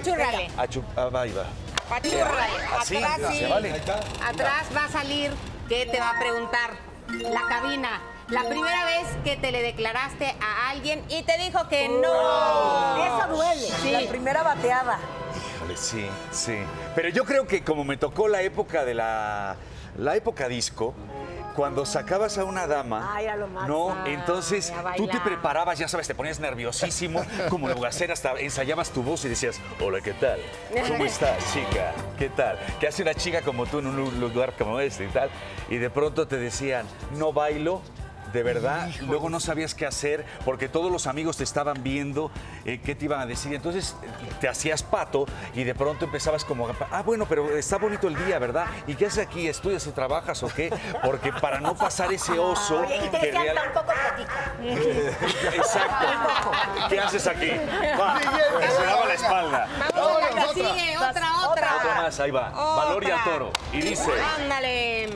Apachúrrale. Achu- ah, va, ahí va. Apachúrrale. Así, Atrás se sí. vale. Atrás va a salir que te va a preguntar la cabina. La primera vez que te le declaraste a alguien y te dijo que no. Eso duele. Sí. La primera bateada. Híjole, sí, sí. Pero yo creo que como me tocó la época de la, la época disco, cuando sacabas a una dama, Ay, a lo máximo. no, entonces a tú te preparabas, ya sabes, te ponías nerviosísimo, como lo hacer hasta ensayabas tu voz y decías, hola, ¿qué tal? ¿Cómo estás, chica? ¿Qué tal? ¿Qué hace una chica como tú en un lugar como este y tal? Y de pronto te decían, no bailo. De verdad, luego no sabías qué hacer porque todos los amigos te estaban viendo eh, qué te iban a decir. Entonces te hacías pato y de pronto empezabas como, ah, bueno, pero está bonito el día, ¿verdad? ¿Y qué haces aquí? ¿Estudias o trabajas o qué? Porque para no pasar ese oso y te decían real- tampoco. Exacto. ¿Qué haces aquí? Va, me sonaba la espalda. Vamos que sigue, otra, otra. Otra más, ahí va. Otra. Valoria Toro. Y dice, Ándale.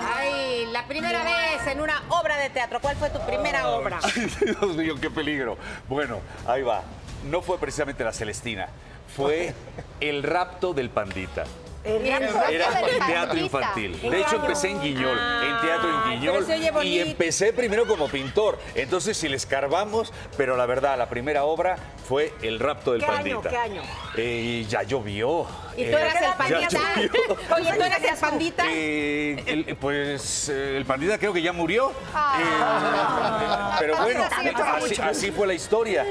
Ay, la primera vez en una obra de teatro. ¿Cuál fue tu primera obra? Ay, Dios mío, qué peligro. Bueno, ahí va. No fue precisamente la Celestina, fue el rapto del pandita. El Bien. rapto. Era del teatro Pandita. infantil. ¿En De hecho, empecé en Guiñol, en teatro en Guiñol. Y empecé primero como pintor. Entonces, si les carbamos, pero la verdad, la primera obra fue El rapto del ¿Qué año, pandita. qué año? Eh, ya llovió. ¿Y tú eras el pandita? Oye, ¿tú eras el pandita? Eh, el- pues eh, el pandita creo que ya murió. Eh, pero bueno, así, así fue la historia.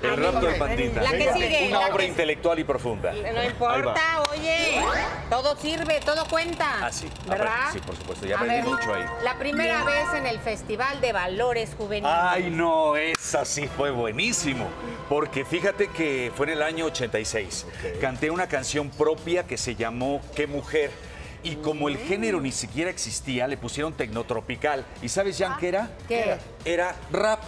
El rapto del pandita. La que sigue, Una la obra que- intelectual y profunda. No importa, oye. Todo sirve, todo cuenta. Ah, sí. ¿Verdad? Sí, por supuesto, ya A aprendí ver, mucho ahí. La primera vez en el Festival de Valores Juveniles. Ay, no, esa sí fue buenísimo. Porque fíjate que fue en el año 86. Canté una canción propia que se llamó Qué mujer. Y como el género ni siquiera existía, le pusieron tecnotropical. ¿Y sabes, Jan, qué era? ¿Qué? Era rap.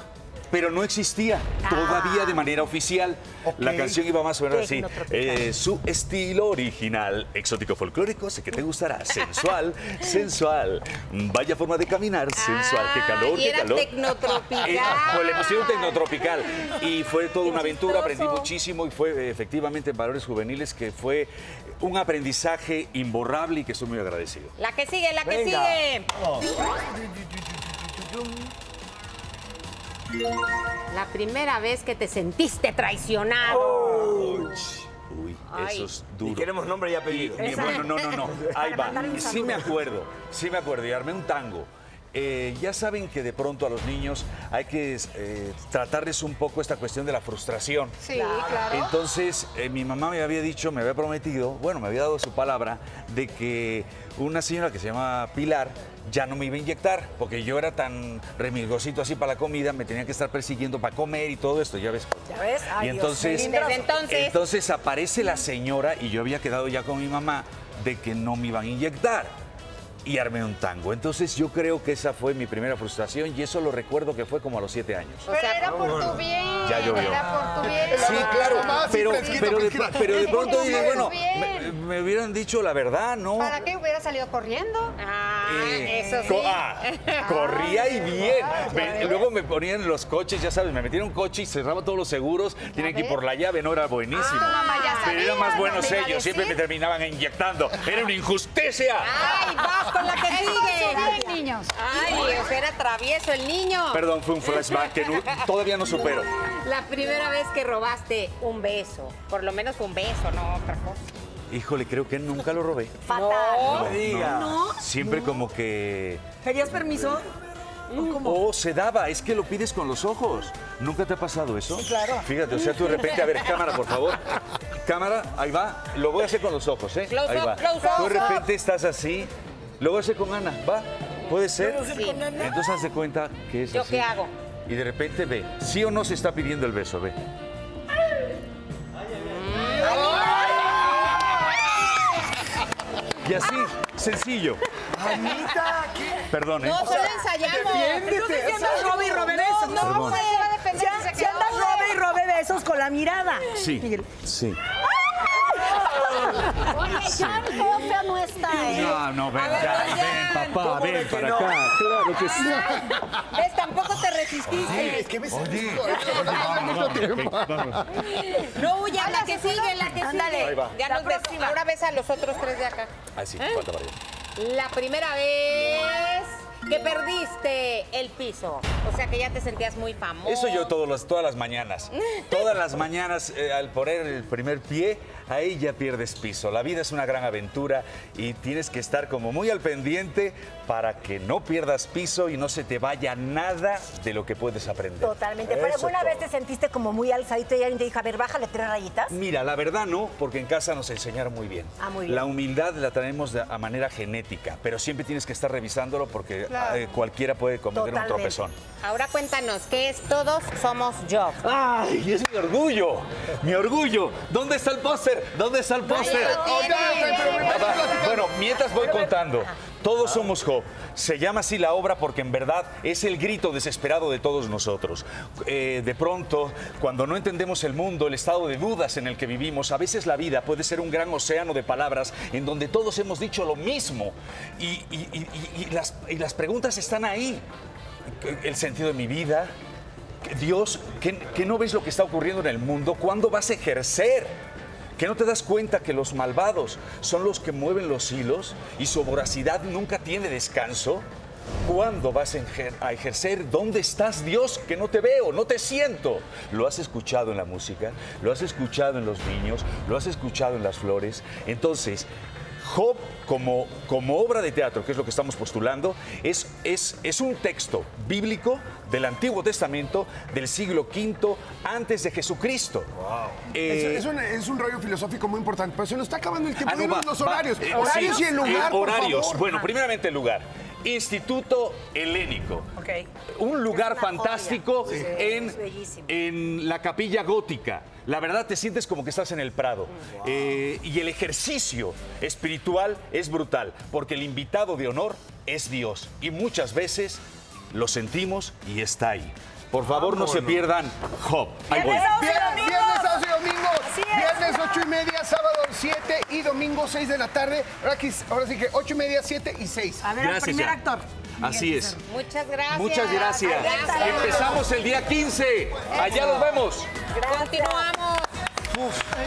Pero no existía todavía de manera oficial. La canción iba más o menos así. Eh, su estilo original, exótico folclórico, sé que te gustará. Sensual, sensual. Vaya forma de caminar, sensual. Qué calor, Ah, y qué era calor. tecnotropical. Eh, pues le pusieron tecnotropical y fue toda una aventura, aprendí muchísimo y fue efectivamente en Valores Juveniles que fue un aprendizaje imborrable y que estoy muy agradecido. La que sigue, la que sigue. La primera vez que te sentiste traicionado. Uy, Ay. eso es Y duro. queremos nombre y apellido. Y, bueno, no, no, no. Ahí va. Sí me acuerdo, sí me acuerdo. Y armé un tango. Eh, ya saben que de pronto a los niños hay que eh, tratarles un poco esta cuestión de la frustración. Sí, claro. Entonces, eh, mi mamá me había dicho, me había prometido, bueno, me había dado su palabra de que una señora que se llama Pilar ya no me iba a inyectar, porque yo era tan remilgosito así para la comida, me tenía que estar persiguiendo para comer y todo esto, ya ves. ¿Ya ves? Ay, y entonces. entonces aparece la señora y yo había quedado ya con mi mamá de que no me iban a inyectar. Y armé un tango. Entonces yo creo que esa fue mi primera frustración y eso lo recuerdo que fue como a los siete años. Pero era por tu bien. Ya llovió. Era por tu bien. Sí, claro, pero, pero, de, fresquito. pero de pronto dije, bueno, me, me hubieran dicho la verdad, ¿no? ¿Para qué hubiera salido corriendo? Ah, Eh, eso sí. co- ah, corría y bien. Me- luego me ponían los coches, ya sabes, me metieron un coche y cerraba todos los seguros. Tienen que ir por la llave, no era buenísimo. Ah, mamá ya Pero eran sabía, más no buenos ellos, siempre me terminaban inyectando. Era una injusticia. Ay, vas con la que sigue. bien, niños. Ay, o sea, era travieso el niño. Perdón, fue un flashback que no- todavía no supero. La primera vez que robaste un beso. Por lo menos un beso, no otra cosa. Híjole, creo que nunca lo robé. Fatal. No me digas. Siempre como que... ¿Pedías permiso? O se daba, es que lo pides con los ojos. ¿Nunca te ha pasado eso? Sí, claro. Fíjate, o sea, tú de repente, a ver, cámara, por favor. Cámara, ahí va. Lo voy a hacer con los ojos, ¿eh? Close ahí up, va. close Tú de up. repente estás así. Lo voy a hacer con Ana, ¿va? ¿Puede ser? Sí. Entonces haz de cuenta que es ¿Yo así. qué hago? Y de repente ve, ¿sí o no se está pidiendo el beso? Ve. Y así, sencillo. Anita, ¿qué? Perdón, ¿eh? No, solo ensayamos. Entonces, si andas robe y robe besos. No, Perdón. pues, Se va a defender Si, si se si quedó andas doble. robe y robe besos con la mirada. Oye, ya el feo feo no está, ¿eh? No, no, ven, ver, ya, ya. ven, papá, ¿Cómo de ven para no? acá. Claro que sí. ¿Ves? Tampoco te resististe. Es que me Oye, No huyas, la que sigue, la que Ándale. sigue. Ya nos ves. Ahora ves a los otros tres de acá. Ah, sí, falta María. La primera vez que perdiste el piso. O sea que ya te sentías muy famoso. Eso yo todos los- todas las mañanas. Todas las mañanas, eh, al poner el primer pie, ahí ya pierdes piso. La vida es una gran aventura y tienes que estar como muy al pendiente para que no pierdas piso y no se te vaya nada de lo que puedes aprender. Totalmente. Pero alguna vez te sentiste como muy alzadito y alguien te dijo, a ver, bájale tres rayitas. Mira, la verdad no, porque en casa nos enseñaron muy bien. Ah, muy bien. La humildad la tenemos de- a manera genética, pero siempre tienes que estar revisándolo porque eh, cualquiera puede cometer un tropezón. Ahora cuéntanos, ¿qué es Todos Somos Yo? ¡Ay, es mi orgullo! ¡Mi orgullo! ¿Dónde está el póster? ¿Dónde está el póster? Bueno, mientras voy contando, todos somos Job. Se llama así la obra porque en verdad es el grito desesperado de todos nosotros. Eh, de pronto, cuando no entendemos el mundo, el estado de dudas en el que vivimos, a veces la vida puede ser un gran océano de palabras en donde todos hemos dicho lo mismo. Y, y- y- y- y las, preguntas están ahí. El sentido de mi vida, Dios, ¿que, que no ves lo que está ocurriendo en el mundo? ¿Cuándo vas a ejercer? ¿Que no te das cuenta que los malvados son los que mueven los hilos y su voracidad nunca tiene descanso? ¿Cuándo vas a ejer- a ejercer? ¿Dónde estás, Dios? Que no te veo, no te siento. ¿Lo has escuchado en la música? ¿Lo has escuchado en los niños? ¿Lo has escuchado en las flores? Entonces, Job, como, como obra de teatro, que es lo que estamos postulando, es, es, es un texto bíblico del Antiguo Testamento del siglo V antes de Jesucristo. Eh, Es, es un, es un rollo filosófico muy importante, pero se nos está acabando el tiempo. ah, no, Dinos va, los va. horarios. Eh, horarios sí, y el eh, lugar, por horarios. favor. Bueno, primeramente el lugar. Instituto Helénico. Ok. Un lugar fantástico. Sí, en, en la capilla gótica. La verdad te sientes como que estás en el Prado. Eh, y el ejercicio espiritual es brutal, porque el invitado de honor es Dios. Y muchas veces lo sentimos y está ahí. Por favor, no se pierdan Job. Ahí voy. Viernes, sábado y Viernes, domingo. viernes, sábado y domingo. Así es. Viernes 8 y media, sábado 7 y domingo 6 de la tarde. Ahora, aquí- ahora sí que 8 y media, 7 y 6. A ver, Gracias, primer ya. actor. Así es. Muchas gracias. Muchas gracias. Gracias. Empezamos el día 15. Allá nos vemos. Continuamos.